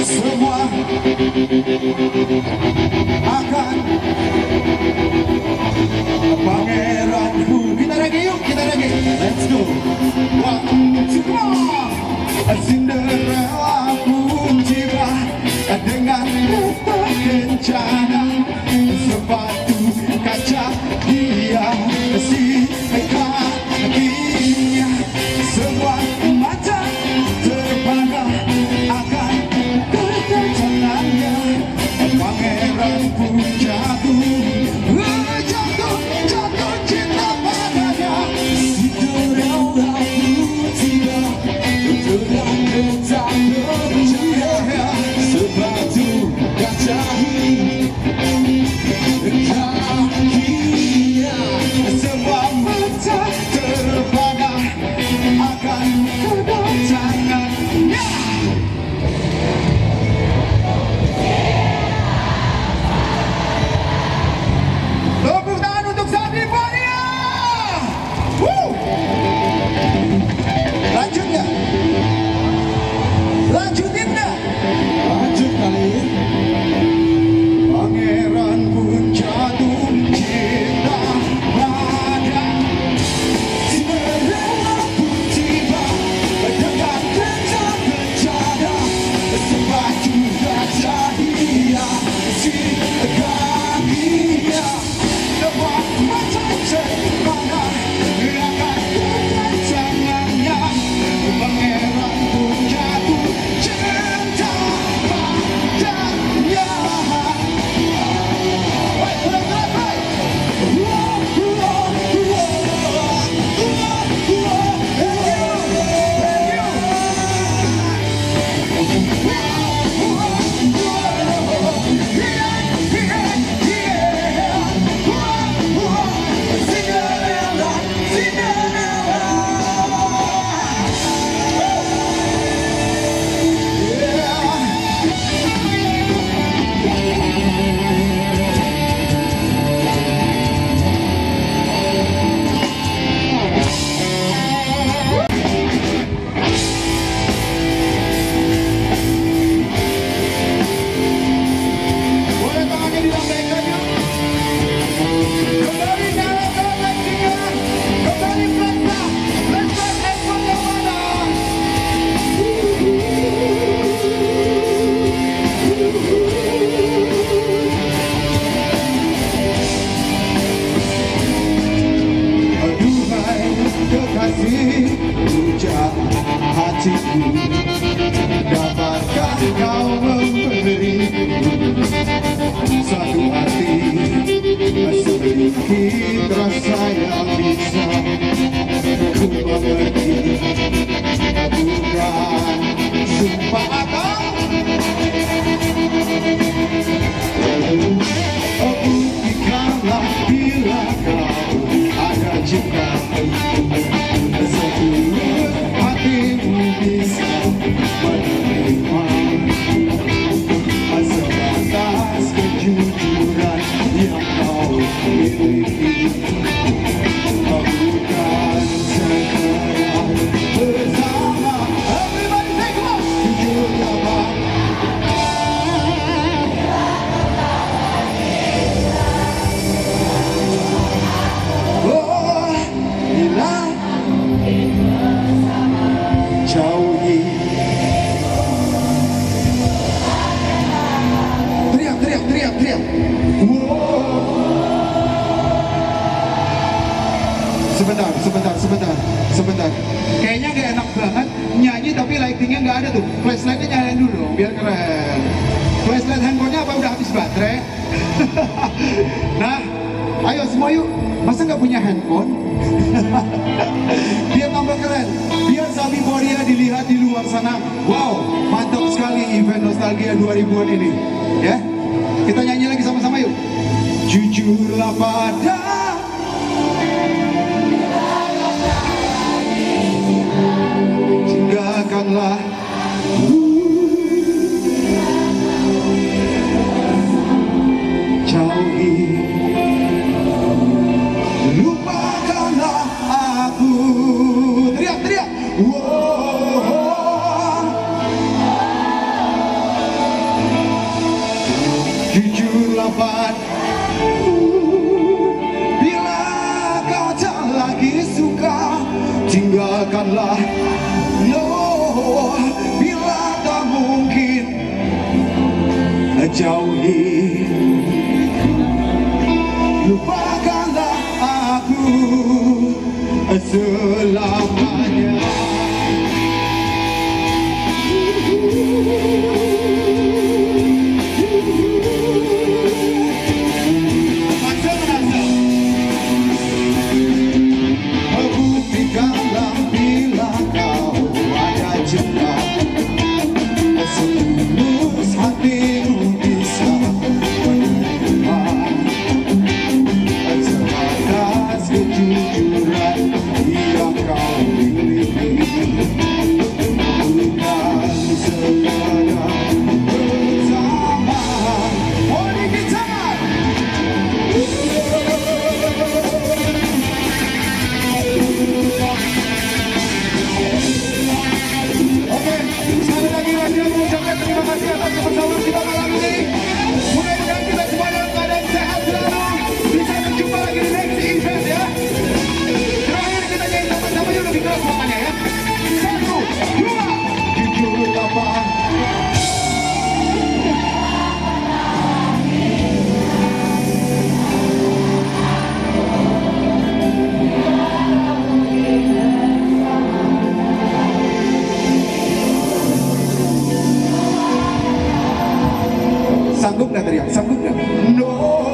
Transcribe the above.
Semua akan pangeranku. Kita kita Let's go. Cinderella pun tiba Dengan detak kencang lightingnya nggak ada tuh. Flashlightnya nyalain dulu dong, biar keren. Flashlight handphonenya apa udah habis baterai? nah, ayo semua yuk. Masa nggak punya handphone? Biar tambah keren. Biar Sabi Boria dilihat di luar sana. Wow, mantap sekali event nostalgia 2000-an ini. Ya, kita nyanyi lagi sama-sama yuk. Jujurlah pada Allah. Jauhi lupakanlah aku selamanya Sanggup nggak teriak? Sanggup nggak? No.